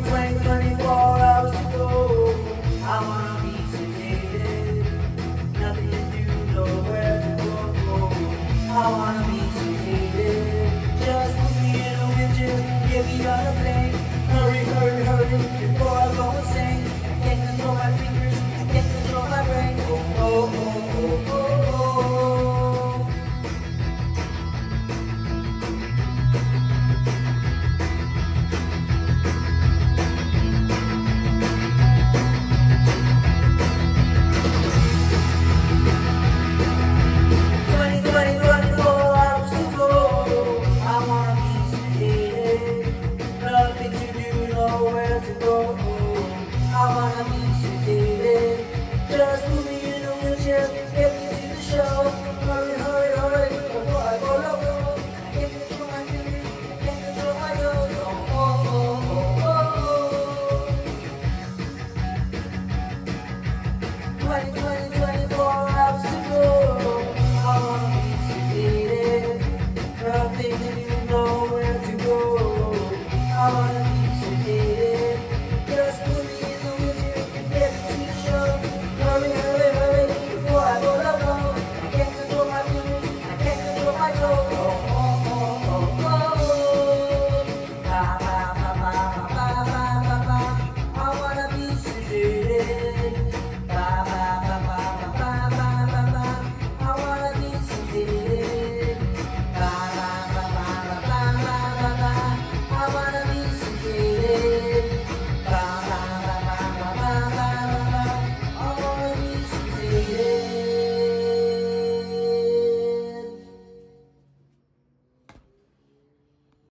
24 hours to go. I wanna be sedated. Nothing to do, nowhere to go. I wanna be sedated. Just put me in a widget, give me a place. Just moving in a wheelchair. lá.